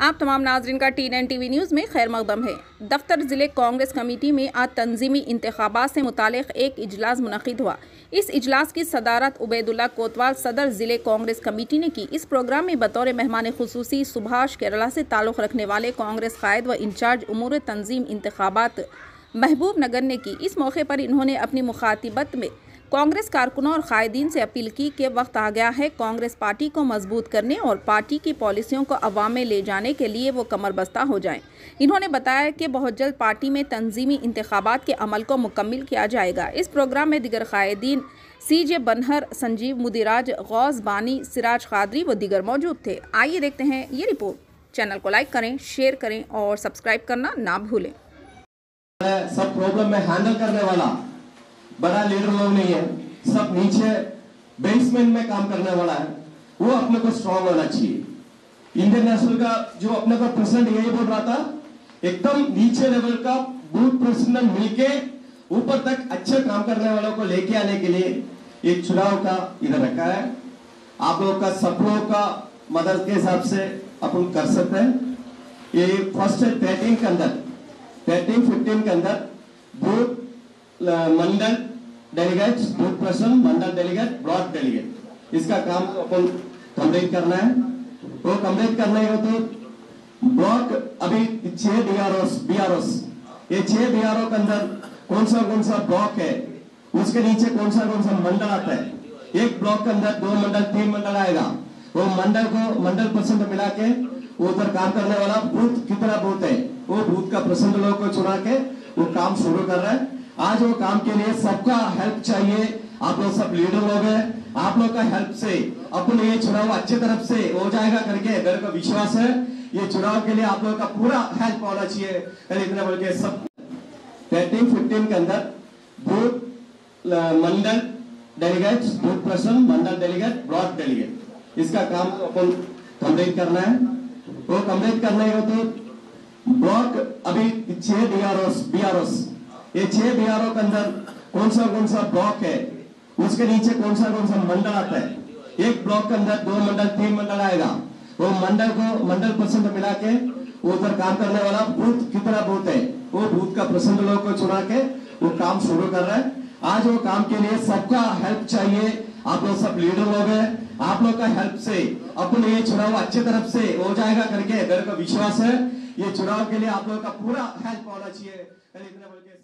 आप तमाम नाजरन का T N T V news में खैर मकदम है। दफ्तर ज़िले कांग्रेस कमेटी में आज तंजीमी इंतबात से मुतल एक इजलास मुनद हुआ। इस इजलास की सदारत उबैदुल्ला कोतवाल सदर ज़िले कांग्रेस कमेटी ने की। इस प्रोग्राम में बतौर मेहमान खसूसी सुभाष केरला से ताल्लुक़ रखने वाले कांग्रेस कायद व इंचार्ज उमूर तंजीम इंतबात महबूब नगर ने की। इस मौके पर इन्होंने अपनी मुखातिबत में कांग्रेस कारकुनों और कायदीन से अपील की कि वक्त आ गया है कांग्रेस पार्टी को मज़बूत करने और पार्टी की पॉलिसियों को अवाम में ले जाने के लिए वो कमर बस्ता हो जाएँ। इन्होंने बताया कि बहुत जल्द पार्टी में तंजीमी इंतबात के अमल को मुकम्मल किया जाएगा। इस प्रोग्राम में दिगर कायदीन सी जे बनहर, संजीव मुदिराज, गौस बानी, सिराज कादरी व दिगर मौजूद थे। आइए देखते हैं ये रिपोर्ट। चैनल को लाइक करें, शेयर करें और सब्सक्राइब करना ना भूलें। सब प्रॉब्लम में हैंडल करने वाला बड़ा लीडर लोग नहीं है, सब नीचे बेसमेंट में काम करने वाला है, वो अपने को स्ट्रांग होना चाहिए। इंडियन नेशनल का जो अपने को प्रेसिडेंट यही बोल रहा था, एकदम नीचे लेवल का बूथ प्रेसिडेंट मिलके ऊपर तक अच्छे काम करने वालों को लेके आने के लिए एक चुनाव का इधर रखा है। आप लोगों का लोगों का मदद के हिसाब से अपन कर सकते हैं। ये फ़र्स्ट थर्टीन के अंदर थर्टीन फिफ्टीन के अंदर booth mandal delegate booth president mandal delegate block delegate इसका काम अपन कंप्लीट करना है। वो कंप्लीट करना है तो ब्लॉक अभी छह बीआरओ बीआरओ ये छह बीआरओ के अंदर कौन सा कौन सा ब्लॉक है? उसके नीचे कौन सा कौन सा मंडल आता है? एक ब्लॉक के अंदर दो मंडल तीन मंडल आएगा। वो मंडल को मंडल परसेंट मिला के उधर काम करने वाला बूथ कितना बूथ है। वो बूथ का प्रसन्न लोगों को चुना के वो काम शुरू कर रहा है। आज वो काम के लिए सबका हेल्प चाहिए। आप लोग सब लीडर लोग हैं आप लोग का हेल्प से, अपने ये चुनाव अच्छे तरफ़ से हो जाएगा करके मेरे को विश्वास है। ये चुनाव के लिए आप लोग का पूरा हेल्प होना चाहिए। इतना बोल के सब थर्टीन फिफ्टीन के अंदर बूथ मंडल डेलीगेट बूथ प्रेसिडेंट मंडल डेलीगेट ब्लॉक डेलीगेट इसका काम अपन कंप्लीट करना है। वो कंप्लीट करना है तो ब्लॉक अभी छह बीआरओ बीआरओ ये छह बिहारों के अंदर कौन सा कौन सा ब्लॉक है? उसके नीचे कौन सा कौन सा मंडल आता है? एक ब्लॉक के अंदर दो मंडल, तीन मंडल आएगा। वो मंडल को, मंडल परसेंट मिला के उधर काम करने वाला बूथ कितना बूथ है। वो बूथ का परसेंट लोग को चुना के वो काम शुरू कर रहा है। आज वो काम के लिए सबका हेल्प चाहिए। आप लोग सब लीडर लोग हैं। आप लोग का हेल्प से, अपने ये चुनाव अच्छे तरफ़ से हो जाएगा करके मेरे को विश्वास है। ये चुनाव के लिए आप लोग का पूरा हेल्प होना चाहिए।